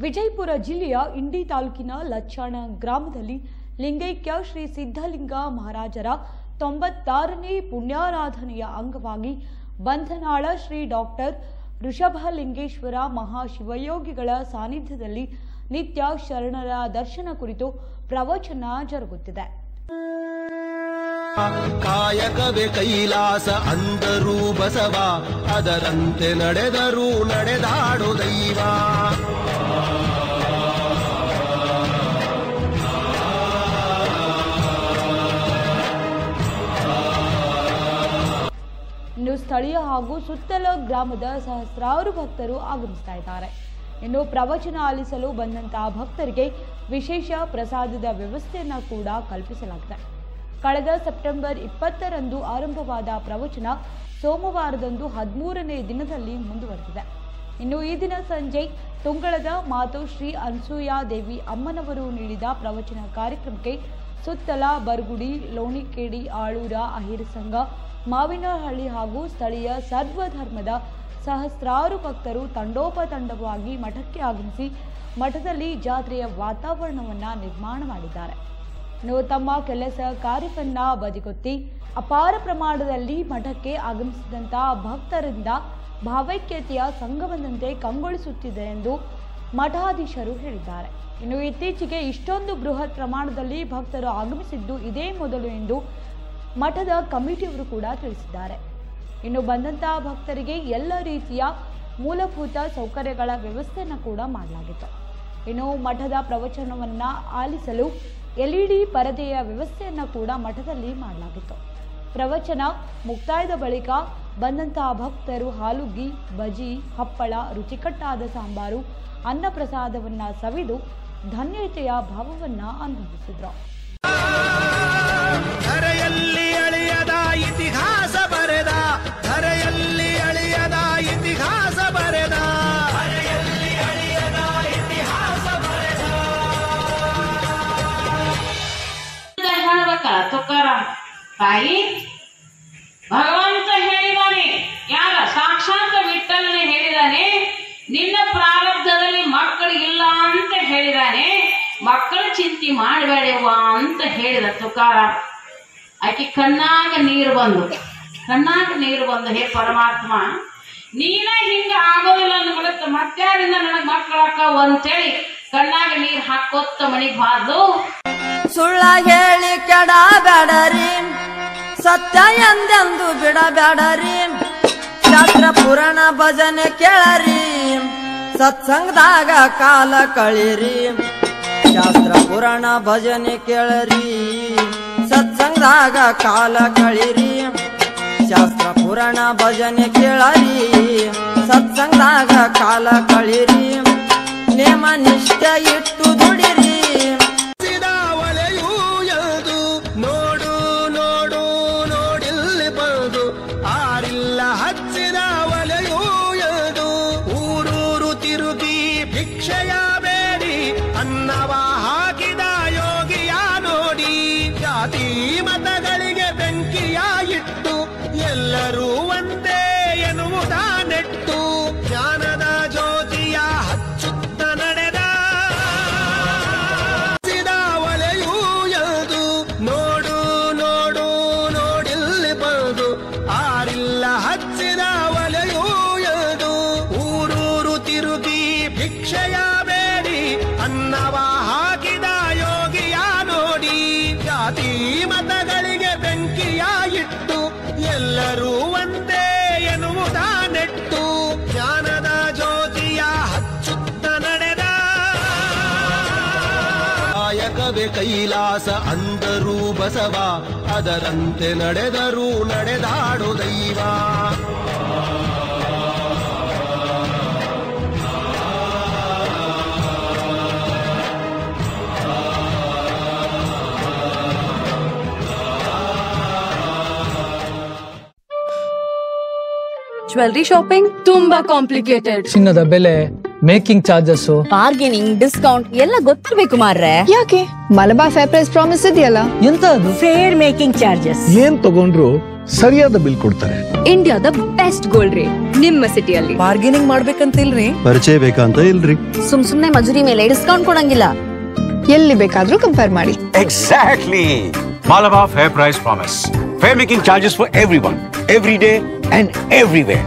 ವಿಜಯಪುರ ಜಿಲ್ಲೆಯ ಇಂಡಿ ತಾಲೂಕಿನ ಲಚ್ಚಾಣ ಗ್ರಾಮದಲ್ಲಿ ಲಿಂಗೈಕ್ಯ ಶ್ರೀ ಸಿದ್ಧಲಿಂಗ ಮಹಾರಾಜರ ತೊಂಬತ್ತಾರನೇ ಪುಣ್ಯಾರಾಧನೆಯ ಅಂಗವಾಗಿ ಬಂಧನಾಳ ಶ್ರೀ ಡಾಕ್ಟರ್ ಋಷಭಲಿಂಗೇಶ್ವರ ಮಹಾಶಿವಯೋಗಿಗಳ ಸಾನ್ನಿಧ್ಯದಲ್ಲಿ ನಿತ್ಯ ಶರಣರ ದರ್ಶನ ಕುರಿತು ಪ್ರವಚನ ಜರುಗುತ್ತಿದೆ. ಕಾಯಕವೇ ಕೈಲಾಸ ಅಂದರು ಬಸವ, ಅದರಂತೆ ನಡೆದರೂ ನಡೆದಾಡು ದೈವ. ಇನ್ನು ಸ್ಥಳೀಯ ಹಾಗೂ ಸುತ್ತಲ ಗ್ರಾಮದ ಸಹಸ್ರಾರು ಭಕ್ತರು ಆಗಮಿಸ್ತಾ ಇದ್ದಾರೆ. ಇನ್ನು ಪ್ರವಚನ ಆಲಿಸಲು ಬಂದಂತಹ ಭಕ್ತರಿಗೆ ವಿಶೇಷ ಪ್ರಸಾದದ ವ್ಯವಸ್ಥೆಯನ್ನು ಕೂಡ ಕಲ್ಪಿಸಲಾಗಿದೆ. ಕಳೆದ ಸೆಪ್ಟೆಂಬರ್ ಇಪ್ಪತ್ತರಂದು ಆರಂಭವಾದ ಪ್ರವಚನ ಸೋಮವಾರದಂದು ಹದಿಮೂರನೇ ದಿನದಲ್ಲಿ ಮುಂದುವರೆದಿದೆ. ಇನ್ನು ಈ ದಿನ ಸಂಜೆ ತುಂಗಳದ ಮಾತು ಶ್ರೀ ಅನ್ಸೂಯಾ ದೇವಿ ಅಮ್ಮನವರು ನೀಡಿದ ಪ್ರವಚನ ಕಾರ್ಯಕ್ರಮಕ್ಕೆ ಸುತ್ತಲ ಬರ್ಗುಡಿ, ಲೋಣಿಕೇಡಿ, ಆಳೂರ, ಅಹಿರಸಂಗ ಮಾವಿನಹಳ್ಳಿ ಹಾಗೂ ಸ್ಥಳೀಯ ಸರ್ವಧರ್ಮದ ಸಹಸ್ರಾರು ಭಕ್ತರು ತಂಡೋಪತಂಡವಾಗಿ ಮಠಕ್ಕೆ ಆಗಮಿಸಿ ಮಠದಲ್ಲಿ ಜಾತ್ರೆಯ ವಾತಾವರಣವನ್ನು ನಿರ್ಮಾಣ ಮಾಡಿದ್ದಾರೆ. ತಮ್ಮ ಕೆಲಸ ಕಾರ್ಯವನ್ನ ಬದಿಗೊತ್ತಿ ಅಪಾರ ಪ್ರಮಾಣದಲ್ಲಿ ಮಠಕ್ಕೆ ಆಗಮಿಸಿದಂತಹ ಭಕ್ತರಿಂದ ಭಾವೈಕ್ಯತೆಯ ಸಂಘವನ್ನಂತೆ ಕಂಗೊಳಿಸುತ್ತಿದೆ ಎಂದು ಮಠಾಧೀಶರು ಹೇಳಿದ್ದಾರೆ. ಇನ್ನು ಇತ್ತೀಚೆಗೆ ಇಷ್ಟೊಂದು ಬೃಹತ್ ಪ್ರಮಾಣದಲ್ಲಿ ಭಕ್ತರು ಆಗಮಿಸಿದ್ದು ಇದೇ ಮೊದಲು ಎಂದು ಮಠದ ಕಮಿಟಿಯವರು ಕೂಡ ತಿಳಿಸಿದ್ದಾರೆ. ಇನ್ನು ಬಂದಂತಹ ಭಕ್ತರಿಗೆ ಎಲ್ಲ ರೀತಿಯ ಮೂಲಭೂತ ಸೌಕರ್ಯಗಳ ವ್ಯವಸ್ಥೆಯನ್ನು ಕೂಡ ಮಾಡಲಾಗಿತ್ತು. ಇನ್ನು ಮಠದ ಪ್ರವಚನವನ್ನು ಆಲಿಸಲು ಎಲ್ಇಡಿ ಪರದೆಯ ವ್ಯವಸ್ಥೆಯನ್ನು ಕೂಡ ಮಠದಲ್ಲಿ ಮಾಡಲಾಗಿತ್ತು. ಪ್ರವಚನ ಮುಕ್ತಾಯದ ಬಳಿಕ ಬಂದಂತಹ ಭಕ್ತರು ಹಾಲುಗಿ ಬಜಿ, ಹಪ್ಪಳ, ರುಚಿಕಟ್ಟಾದ ಸಾಂಬಾರು ಅನ್ನ ಪ್ರಸಾದವನ್ನ ಸವಿದು ಧನ್ಯತೆಯ ಭಾವವನ್ನು ಅನುಭವಿಸಿದ್ರು. ಧರೆಯಲ್ಲಿ ಅಳಿಯದ ಇತಿಹಾಸ ಬರೆದ, ಧರೆಯಲ್ಲಿ ಅಳಿಯದ ಇತಿಹಾಸ ಬರೆದ. ತುಕಾರಾಮ್ ತಾಯಿ. ಭಗವಂತ ಹೇಳಿದಾನೆ ಯಾರ ಸಾಕ್ಷಾತ್ ವಿಠಲನೆ ಹೇಳಿದಾನೆ ನಿನ್ನ ಪ್ರಾರಬ್ಧದಲ್ಲಿ ಮಕ್ಕಳಿಗಿಲ್ಲ ಅಂತ ಹೇಳಿದಾನೆ ಮಕ್ಕಳ ಚಿಂತೆ ಮಾಡಬೇಡವ್ವ ಅಂತ ಹೇಳಿದ ತುಕಾರ. ಆಕೆ ಕಣ್ಣಾಗ ನೀರು ಬಂದು, ಕಣ್ಣಾಗ ನೀರು ಬಂದು, ಹೇ ಪರಮಾತ್ಮ, ನೀನ ಹಿಂಗ ಆಗೋದಿಲ್ಲ ಅಂದ್ಬಿಡುತ್ತ ಮತ್ತಾರಿಂದ ನನಗೆ ಮಕ್ಕಳಕ್ಕ ಅಂತೇಳಿ ಕಣ್ಣಾಗ ನೀರ್ ಹಾಕೋತ್ತ ಮನಿಗ್ ಬಾರ್ದು. ಸುಳ್ಳ ಹೇಳಿ ಕೆಡಬೇಡರಿ ಸತ್ಯ ಎಂದೆಂದು ಬಿಡಬೇಡರಿ ಶಾಸ್ತ್ರ ಪುರಾಣ ಭಜನೆ ಕೇಳರಿ, ಸತ್ಸಂಗದಾಗ ಕಾಲ ಕಳೀರಿ. ಶಾಸ್ತ್ರ ಪುರಾಣ ಭಜನೆ ಕೇಳರಿ ಸತ್ಸಂಗದಾಗ ಕಾಲ ಕಳೀರಿ ಶಾಸ್ತ್ರ ಪುರಾಣ ಭಜನೆ ಕೇಳರಿ ಸತ್ಸಂಗದಾಗ ಕಾಲ ಕಳೀರಿ ನೇಮ ನಿಷ್ಠ ಇಟ್ಟು ದುಡಿರಿ ಕಾಯಕವೇ ಕೈಲಾಸ ಅಂದರೂ ಬಸವ ಅದರಂತೆ ನಡೆದರೂ ನಡೆದಾಡು ದೈವ. ಜ್ಯುವೆಲ್ರಿ ಶಾಪಿಂಗ್ ತುಂಬಾ ಕಾಂಪ್ಲಿಕೇಟೆಡ್ ಚಿನ್ನದ ಬೆಲೆ ಮೇಕಿಂಗ್ ಚಾರ್ಜಸ್ ಬಾರ್ಗೇನಿಂಗ್ ಡಿಸ್ಕೌಂಟ್ ಎಲ್ಲ ಗೊತ್ತಿರ್ಬೇಕು ಮಾರ್ರೆ. ಯಾಕೆ? ಮಲಬಾರ್ ಫೇರ್ ಪ್ರೈಸ್ ಪ್ರಾಮಿಸ್ ಇದೆಯಲ್ಲ? ಎಂತ ಅದು ಫೇರ್ ಮೇಕಿಂಗ್ ಚಾರ್ಜಸ್ ಏನ್ ತಗೊಂಡ್ರು ಸರಿಯಾದ ಬಿಲ್ ಕೊಡ್ತಾರೆ. ಇಂಡಿಯಾದ ಬೆಸ್ಟ್ ಗೋಲ್ಡ್ ರೇಟ್ ನಿಮ್ಮ ಸಿಟಿಯಲ್ಲಿ ಬಾರ್ಗೇನಿಂಗ್ ಮಾಡ್ಬೇಕಂತಿಲ್ರಿ ಪರಿಚಯ ಬೇಕಂತ ಇಲ್ರಿ. ಸುಮ್ ಸುಮ್ನೆ ಮಜೂರಿ ಮೇಲೆ ಡಿಸ್ಕೌಂಟ್ ಕೊಡಂಗಿಲ್ಲ. ಎಲ್ಲಿ ಬೇಕಾದ್ರೂ ಕಂಪೇರ್ ಮಾಡಿ. Exactly Malabar fair price promise fair making charges for every one every day and everywhere.